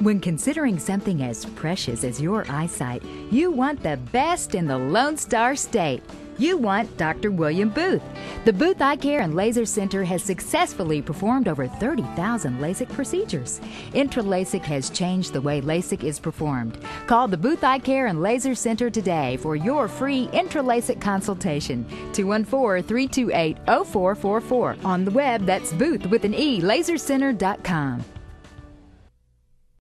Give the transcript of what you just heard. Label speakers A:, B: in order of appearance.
A: When considering something as precious as your eyesight, you want the best in the Lone Star State. You want Dr. William Boothe. The Boothe Eye Care and Laser Center has successfully performed over 30,000 LASIK procedures. Intralasik has changed the way LASIK is performed. Call the Boothe Eye Care and Laser Center today for your free Intralasik consultation. 214-328-0444. On the web, that's booth with an E, lasercenter.com.